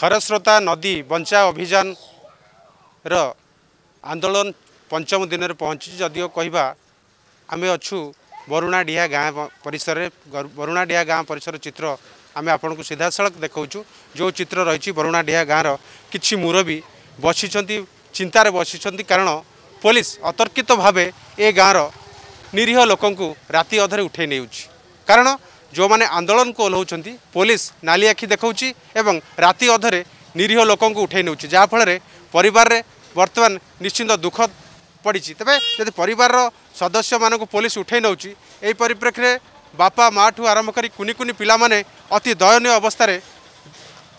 ଖରସ୍ରୋତା ନଦୀ ବଞ୍ଚା ଅଭିଯାନର ଆନ୍ଦୋଳନ ପଞ୍ଚମ ଦିନରେ ପହଞ୍ଚିଛି ଯଦିଓ କହିବା ଆମେ ଅଛୁ ବରୁଣାଡିହା ଗାଁ ପରିସରରେ ବରୁଣାଡିହା ଗାଁ ପରିସର ଚିତ୍ର ଆମେ ଆପଣଙ୍କୁ ସିଧାସଳଖ ଦେଖାଉଛୁ ଯେଉଁ ଚିତ୍ର ରହିଛି ବରୁଣାଡିହା ଗାଁର କିଛି ମୁରବୀ ବସିଛନ୍ତି ଚିନ୍ତାରେ ବସିଛନ୍ତି କାରଣ ପୋଲିସ ଅତର୍କିତ ଭାବେ ଏ ଗାଁର ନିରୀହ ଲୋକଙ୍କୁ ରାତି ଅଧରେ ଉଠେଇ ନେଉଛି କାରଣ ଯେଉଁମାନେ ଆନ୍ଦୋଳନକୁ ଓହ୍ଲାଉଛନ୍ତି ପୋଲିସ ନାଲି ଆଖି ଦେଖାଉଛି ଏବଂ ରାତି ଅଧରେ ନିରୀହ ଲୋକଙ୍କୁ ଉଠାଇ ନେଉଛି ଯାହାଫଳରେ ପରିବାରରେ ବର୍ତ୍ତମାନ ନିଶ୍ଚିନ୍ତ ଦୁଃଖ ପଡ଼ିଛି ତେବେ ଯଦି ପରିବାରର ସଦସ୍ୟମାନଙ୍କୁ ପୋଲିସ ଉଠାଇ ନେଉଛି ଏହି ପରିପ୍ରେକ୍ଷୀରେ ବାପା ମାଆଠୁ ଆରମ୍ଭ କରି କୁନି କୁନି ପିଲାମାନେ ଅତି ଦୟନୀୟ ଅବସ୍ଥାରେ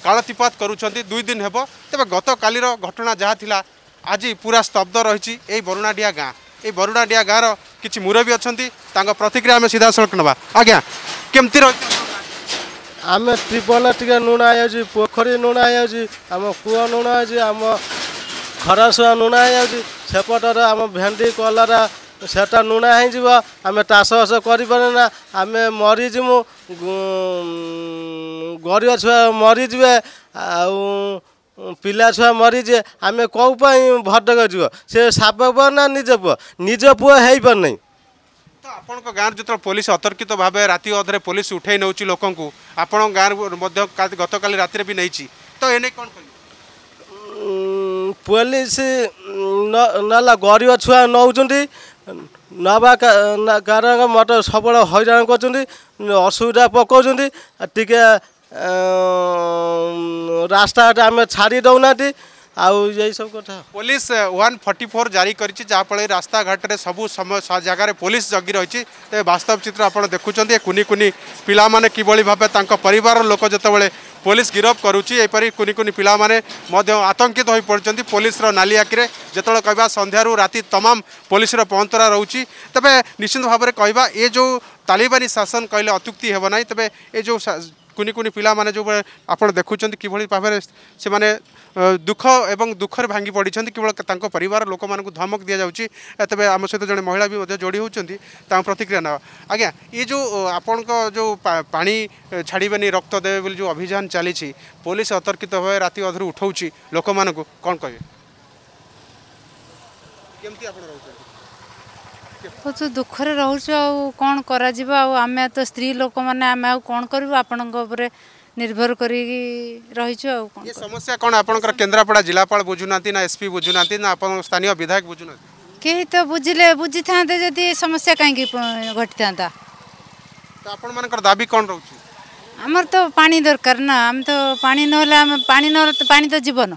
କାଳତିପାତ କରୁଛନ୍ତି ଦୁଇ ଦିନ ହେବ ତେବେ ଗତକାଲିର ଘଟଣା ଯାହା ଥିଲା ଆଜି ପୁରା ସ୍ତବ୍ଧ ରହିଛି ଏହି ବରୁଣାଡ଼ିଆ ଗାଁ এই ବରୁଣାଡିଆ ଗାଁର କିଛି ମୁରବୀ ଅଛନ୍ତି ତାଙ୍କ ପ୍ରତିକ୍ରିୟା ଆମେ ସିଧାସଳଖ ନେବା ଆଜ୍ଞା କେମିତି ରହିଛି ଆମେ ଟ୍ୟୁବୱେଲ୍ ଟିକେ ଲୁଣ ହେଇଯାଉଛି ପୋଖରୀ ଲୁଣ ହେଇଯାଉଛି ଆମ କୂଅ ଲୁଣ ହେଇଛି ଆମ ଖରାସୁଆ ଲୁଣ ହେଇଯାଉଛି ସେପଟରେ ଆମ ଭେଣ୍ଡି କଲରା ସେଟା ଲୁଣ ହେଇଯିବ ଆମେ ଚାଷବାସ କରିପାରୁନା ଆମେ ମରିଯିବୁ ଗରିବ ଛୁଆ ମରିଯିବେ ଆଉ ପିଲା ଛୁଆ ମରିଛି ଆମେ କେଉଁ ପାଇଁ ଭଟକ ଯିବ ସେ ସାପ ପୁଅ ନା ନିଜ ପୁଅ ନିଜ ପୁଅ ହେଇପାରୁନାହିଁ ତ ଆପଣଙ୍କ ଗାଁରେ ଯେତେବେଳେ ପୋଲିସ ଅତର୍କିତ ଭାବେ ରାତି ଅଧରେ ପୋଲିସ ଉଠାଇ ନେଉଛି ଲୋକଙ୍କୁ ଆପଣଙ୍କ ଗାଁରୁ ମଧ୍ୟ ଗତକାଲି ରାତିରେ ବି ନେଇଛି ତ ଏ ନେଇ କ'ଣ କହିବେ ପୋଲିସ ନେଲା ଗରିବ ଛୁଆ ନେଉଛନ୍ତି ନବା କାରଣ ମଟର ସବୁବେଳେ ହଇରାଣ କରୁଛନ୍ତି ଅସୁବିଧା ପକାଉଛନ୍ତି ଟିକେ রাস্তাঘাট আমি ছাড়ি দেউনাহাନ୍ତି ଆଉ ଏଇସବୁ କଥା ପୋଲିସ ୱାନ୍ ଫର୍ଟି ଫୋର୍ ଜାରି କରିଛି ଯାହାଫଳରେ ରାସ୍ତାଘାଟରେ ସବୁ ସମୟ ଜାଗାରେ ପୋଲିସ ଜଗି ରହିଛି ତେବେ ବାସ୍ତବ ଚିତ୍ର ଆପଣ ଦେଖୁଛନ୍ତି ଏ କୁନି କୁନି ପିଲାମାନେ କିଭଳି ଭାବେ ତାଙ୍କ ପରିବାର ଲୋକ ଯେତେବେଳେ ପୋଲିସ ଗିରଫ କରୁଛି ଏପରି କୁନି କୁନି ପିଲାମାନେ ମଧ୍ୟ ଆତଙ୍କିତ ହୋଇପଡ଼ୁଛନ୍ତି ପୋଲିସର ନାଲି ଆଖିରେ ଯେତେବେଳେ କହିବା ସନ୍ଧ୍ୟାରୁ ରାତି ତମାମ ପୋଲିସର ପହନ୍ତରା ରହୁଛି ତେବେ ନିଶ୍ଚିତ ଭାବରେ କହିବା ଏ ଯେଉଁ ତାଲିବାନୀ ଶାସନ କହିଲେ ଅତ୍ୟୁକ୍ତି ହେବ ନାହିଁ ତେବେ ଏ ଯେଉଁ କୁନି କୁନି ପିଲାମାନେ ଯେଉଁ ଆପଣ ଦେଖୁଛନ୍ତି କିଭଳି ଭାବରେ ସେମାନେ ଦୁଃଖ ଏବଂ ଦୁଃଖରେ ଭାଙ୍ଗି ପଡ଼ିଛନ୍ତି କେବଳ ତାଙ୍କ ପରିବାର ଲୋକମାନଙ୍କୁ ଧମକ ଦିଆଯାଉଛି ତେବେ ଆମ ସହିତ ଜଣେ ମହିଳା ବି ମଧ୍ୟ ଯୋଡ଼ି ହେଉଛନ୍ତି ତାଙ୍କ ପ୍ରତିକ୍ରିୟା ନେବା ଆଜ୍ଞା ଏ ଯେଉଁ ଆପଣଙ୍କ ଯେଉଁ ପାଣି ଛାଡ଼ିବେନି ରକ୍ତ ଦେବେ ବୋଲି ଯେଉଁ ଅଭିଯାନ ଚାଲିଛି ପୋଲିସ ଅତର୍କିତ ଭାବେ ରାତି ଅଧରୁ ଉଠାଉଛି ଲୋକମାନଙ୍କୁ କ'ଣ କହିବେ କେମିତି ଆପଣ ରହୁଛନ୍ତି ବହୁତ ଦୁଃଖରେ ରହୁଛୁ ଆଉ କ'ଣ କରାଯିବ ଆଉ ଆମେ ତ ସ୍ତ୍ରୀ ଲୋକମାନେ ଆମେ ଆଉ କ'ଣ କରିବୁ ଆପଣଙ୍କ ଉପରେ ନିର୍ଭର କରିକି ରହିଛୁ ଆଉ କ'ଣ ସମସ୍ୟା କ'ଣ ଆପଣଙ୍କର କେନ୍ଦ୍ରାପଡ଼ା ଜିଲ୍ଲାପାଳ ବୁଝୁନାହାନ୍ତି ନା ଏସ୍ପି ବୁଝୁନାହାନ୍ତି ନା ଆପଣଙ୍କ ସ୍ଥାନୀୟ ବିଧାୟକ ବୁଝୁନାହାନ୍ତି କେହି ତ ବୁଝିଲେ ବୁଝିଥାନ୍ତେ ଯଦି ସମସ୍ୟା କାହିଁକି ଘଟିଥାନ୍ତା ଆପଣମାନଙ୍କର ଦାବି କ'ଣ ରହୁଛି ଆମର ତ ପାଣି ଦରକାର ନା ଆମେ ତ ପାଣି ନହେଲେ ଆମେ ପାଣି ନହେଲେ ପାଣି ତ ଜୀବନ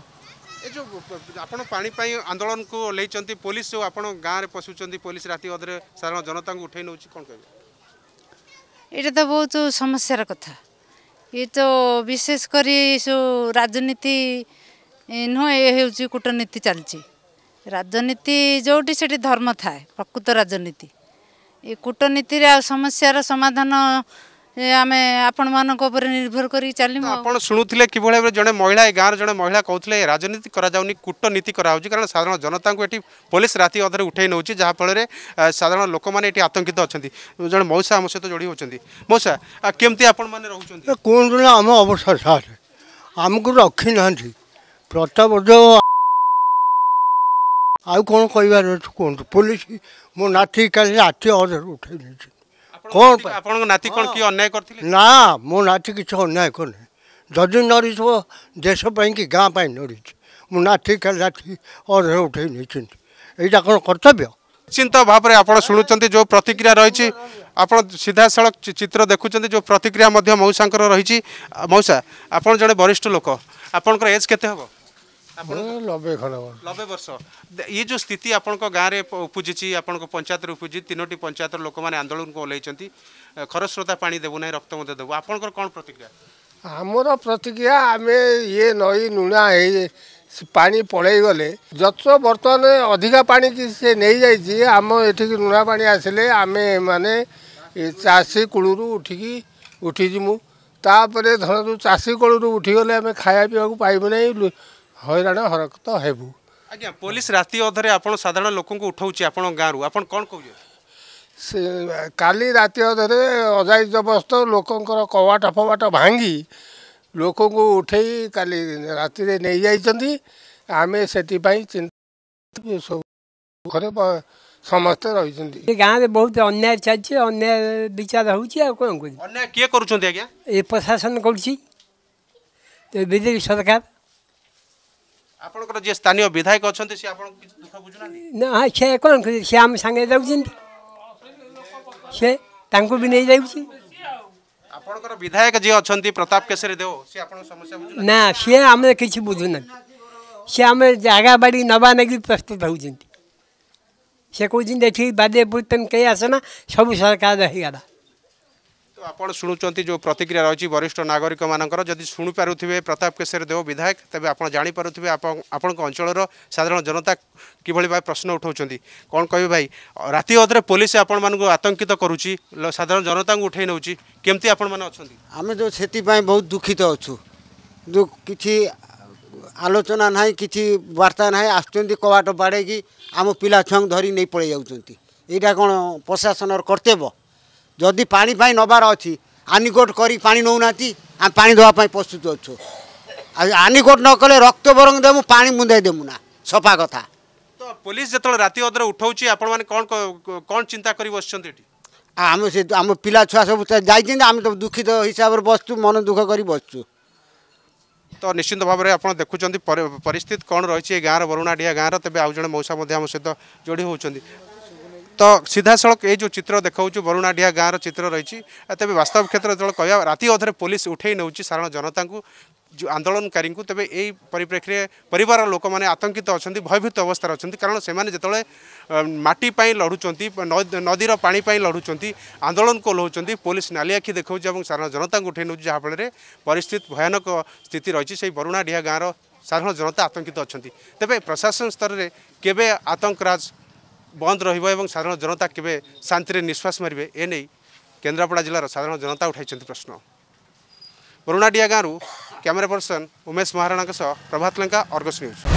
ଏ ଯେଉଁ ଆପଣ ପାଣି ପାଇଁ ଆନ୍ଦୋଳନକୁ ଓହ୍ଲେଇଛନ୍ତି ପୋଲିସ ଯେଉଁ ଆପଣ ଗାଁରେ ପଶୁଛନ୍ତି ପୋଲିସ ରାତି ଅଧରେ ସାଧାରଣ ଜନତାଙ୍କୁ ଉଠେଇ ନେଉଛି କ'ଣ କହିବେ ଏଇଟା ତ ବହୁତ ସମସ୍ୟାର କଥା ଏ ତ ବିଶେଷ କରି ସବୁ ରାଜନୀତି ନୁହେଁ ଏ ହେଉଛି କୂଟନୀତି ଚାଲିଛି ରାଜନୀତି ଯେଉଁଠି ସେଠି ଧର୍ମ ଥାଏ ପ୍ରକୃତ ରାଜନୀତି ଏ କୂଟନୀତିରେ ଆଉ ସମସ୍ୟାର ସମାଧାନ आम आपण मानक निर्भर कर शुणुले महिला गाँव रे महिला कहते राजनीति करूटनीति कारण साधारण जनता को ये पुलिस राति अधर उठे नौ जहाँफल साधारण लोक मैंने ये आतंकित अच्छा जो मऊसा आम सहित जोड़ी होती मऊसा केमती आप कौन आम अवस्था सार आम को रखी ना प्रतबद्ध आउ कौन कह पुलिस मो नाती कल रात अधर उठे नहीं କ'ଣ ଆପଣଙ୍କ ନାତି କ'ଣ କିଏ ଅନ୍ୟାୟ କରିଥିଲେ ନା ମୋ ନାତି କିଛି ଅନ୍ୟାୟ କରୁନି ଯଦି ନରିଥିବ ଦେଶ ପାଇଁ କି ଗାଁ ପାଇଁ ନରିଛି ମୁଁ ନାତି ଲାଠି ଅର୍ଡ଼ର ଉଠାଇ ନେଇଛନ୍ତି ଏଇଟା କ'ଣ କର୍ତ୍ତବ୍ୟ ନିଶ୍ଚିନ୍ତ ଭାବରେ ଆପଣ ଶୁଣୁଛନ୍ତି ଯେଉଁ ପ୍ରତିକ୍ରିୟା ରହିଛି ଆପଣ ସିଧାସଳଖ ଚିତ୍ର ଦେଖୁଛନ୍ତି ଯେଉଁ ପ୍ରତିକ୍ରିୟା ମଧ୍ୟ ମଉସାଙ୍କର ରହିଛି ମଉସା ଆପଣ ଜଣେ ବରିଷ୍ଠ ଲୋକ ଆପଣଙ୍କର ଏଜ୍ କେତେ ହେବ ନବେ ନବେ ବର୍ଷ ଇଏ ଯେଉଁ ସ୍ଥିତି ଆପଣଙ୍କ ଗାଁରେ ଉପୁଜିଛି ଆପଣଙ୍କ ପଞ୍ଚାୟତରେ ଉପୁଜିଛି ତିନୋଟି ପଞ୍ଚାୟତର ଲୋକମାନେ ଆନ୍ଦୋଳନକୁ ଓହ୍ଲାଇଛନ୍ତି ଖରସ୍ରୋତା ପାଣି ଦେବୁ ନାହିଁ ରକ୍ତ ମଧ୍ୟ ଦେବୁ ଆପଣଙ୍କର କ'ଣ ପ୍ରତିକ୍ରିୟା ଆମର ପ୍ରତିକ୍ରିୟା ଆମେ ଇଏ ନଈ ନୁଣା ହେଇ ପାଣି ପଳେଇଗଲେ ଯତ୍ର ବର୍ତ୍ତମାନ ଅଧିକା ପାଣିକି ସେ ନେଇଯାଇଛି ଆମ ଏଠିକି ଲୁଣା ପାଣି ଆସିଲେ ଆମେ ମାନେ ଚାଷୀ କୂଳରୁ ଉଠିକି ଉଠିଯିବୁ ତାପରେ ଧରନ୍ତୁ ଚାଷୀ କୂଳରୁ ଉଠିଗଲେ ଆମେ ଖାଇବା ପିଇବାକୁ ପାଇବୁ ନାହିଁ हराण हरकत होबु आज्ञा पुलिस राति अधरे आपण साधारण लोक उठाऊ उठौची आपण गांरु आपण कोन कहू जे से अधरे अजाई जबस्त लोकंकर कवाट अपवाट भांगी लोक को उठे काली राति रे नै जाईचंती आमे सेति समस्त रही गाँव में बहुत अन्या चलिए अन्या विचार होन्या किए कर प्रशासन कर सरकार ଆପଣଙ୍କର ଯିଏ ସ୍ଥାନୀୟ ବିଧାୟକ ଅଛନ୍ତି ସେ ଆପଣଙ୍କୁ କିଛି ଦୁଃଖ ବୁଝୁନାହାନ୍ତି ନା ସେ କ'ଣ ସେ ଆମ ସାଙ୍ଗରେ ଯାଉଛନ୍ତି ସେ ତାଙ୍କୁ ବି ନେଇଯାଉଛି ଆପଣଙ୍କର ବିଧାୟକ ଯିଏ ଅଛନ୍ତି ପ୍ରତାପ କେଶରୀ ଦେଓ ସେ ଆପଣଙ୍କ ସମସ୍ୟା ନା ସିଏ ଆମେ କିଛି ବୁଝୁନାହାନ୍ତି ସେ ଆମେ ଜାଗା ବାଡ଼ି ନେବା ନେଇକି ପ୍ରସ୍ତୁତ ହେଉଛନ୍ତି ସେ କହୁଛନ୍ତି ଏଠି ବାଦେ ପୁରୀ ତମେ କେହି ଆସନା ସବୁ ସରକାର ହେଇଗଲା ଆପଣ ଶୁଣୁଛନ୍ତି ଯେଉଁ ପ୍ରତିକ୍ରିୟା ରହିଛି ବରିଷ୍ଠ ନାଗରିକମାନଙ୍କର ଯଦି ଶୁଣିପାରୁଥିବେ ପ୍ରତାପ କେଶରୀ ଦେଓ ବିଧାୟକ ତେବେ ଆପଣ ଜାଣିପାରୁଥିବେ ଆପଣଙ୍କ ଅଞ୍ଚଳର ସାଧାରଣ ଜନତା କିଭଳି ଭାବେ ପ୍ରଶ୍ନ ଉଠାଉଛନ୍ତି କ'ଣ କହିବେ ଭାଇ ରାତି ଅଧରେ ପୋଲିସ ଆପଣମାନଙ୍କୁ ଆତଙ୍କିତ କରୁଛି ସାଧାରଣ ଜନତାଙ୍କୁ ଉଠାଇ ନେଉଛି କେମିତି ଆପଣମାନେ ଅଛନ୍ତି ଆମେ ଯେଉଁ ସେଥିପାଇଁ ବହୁତ ଦୁଃଖିତ ଅଛୁ ଯେଉଁ କିଛି ଆଲୋଚନା ନାହିଁ କିଛି ବାର୍ତ୍ତା ନାହିଁ ଆସୁଛନ୍ତି କବାଟ ବାଡ଼େଇକି ଆମ ପିଲା ଛୁଆଙ୍କୁ ଧରି ନେଇ ପଳେଇ ଯାଉଛନ୍ତି ଏଇଟା କ'ଣ ପ୍ରଶାସନର କର୍ତ୍ତବ୍ୟ ଯଦି ପାଣି ପାଇଁ ନେବାର ଅଛି ଆନିକୋଟ କରି ପାଣି ନେଉନାହାନ୍ତି ଆମେ ପାଣି ଦେବା ପାଇଁ ପ୍ରସ୍ତୁତ ଅଛୁ ଆଉ ଆନିକୋଟ ନକଲେ ରକ୍ତ ବରଂ ଦେମୁ ପାଣି ମୁନ୍ଦାଇ ଦେମୁ ନା ସଫା କଥା ତ ପୋଲିସ ଯେତେବେଳେ ରାତି ଅଧରେ ଉଠାଉଛି ଆପଣମାନେ କ'ଣ କ'ଣ ଚିନ୍ତା କରି ବସିଛନ୍ତି ଏଠି ଆମେ ସେ ଆମ ପିଲା ଛୁଆ ସବୁ ଯାଇଛନ୍ତି ଆମେ ତ ଦୁଃଖିତ ହିସାବରେ ବସିଛୁ ମନ ଦୁଃଖ କରି ବସିଛୁ ତ ନିଶ୍ଚିନ୍ତ ଭାବରେ ଆପଣ ଦେଖୁଛନ୍ତି ପରିସ୍ଥିତି କ'ଣ ରହିଛି ଏ ଗାଁର ବରୁଣାଡ଼ିଆ ଗାଁର ତେବେ ଆଉ ଜଣେ ମଉସା ମଧ୍ୟ ଆମ ସହିତ ଯୋଡ଼ି ହେଉଛନ୍ତି ତ ସିଧାସଳଖ ଏ ଯେଉଁ ଚିତ୍ର ଦେଖାଉଛୁ ବରୁଣାଡିହା ଗାଁର ଚିତ୍ର ରହିଛି ତେବେ ବାସ୍ତବ କ୍ଷେତ୍ର ଯେତେବେଳେ କହିବା ରାତି ଅଧରେ ପୋଲିସ ଉଠେଇ ନେଉଛି ସାଧାରଣ ଜନତାଙ୍କୁ ଆନ୍ଦୋଳନକାରୀଙ୍କୁ ତେବେ ଏଇ ପରିପ୍ରେକ୍ଷୀରେ ପରିବାର ଲୋକମାନେ ଆତଙ୍କିତ ଅଛନ୍ତି ଭୟଭୀତ ଅବସ୍ଥାରେ ଅଛନ୍ତି କାରଣ ସେମାନେ ଯେତେବେଳେ ମାଟି ପାଇଁ ଲଢ଼ୁଛନ୍ତି ନଦୀର ପାଣି ପାଇଁ ଲଢ଼ୁଛନ୍ତି ଆନ୍ଦୋଳନକୁ ଓହ୍ଲାଉଛନ୍ତି ପୋଲିସ ନାଲି ଆଖି ଦେଖାଉଛି ଏବଂ ସାଧାରଣ ଜନତାଙ୍କୁ ଉଠେଇ ନେଉଛି ଯାହାଫଳରେ ପରିସ୍ଥିତି ଭୟାନକ ସ୍ଥିତି ରହିଛି ସେହି ବରୁଣାଡିହା ଗାଁର ସାଧାରଣ ଜନତା ଆତଙ୍କିତ ଅଛନ୍ତି ତେବେ ପ୍ରଶାସନ ସ୍ତରରେ କେବେ ଆତଙ୍କରାଜ বন্ধ রহিব এবং সাধারণ জনতা কিবে শান্তিতে নিঃশ্বাস মারিবে এ নাই কেন্দ্রাপাড়া জেলার সাধারণ জনতা উঠাইছন্ত প্রশ্ন বরুনাডিয়া গாரு ক্যামেরা পার্সন उमेश মহারানা কা সহ প্রভাত লঙ্কা অর্গজ নিউজ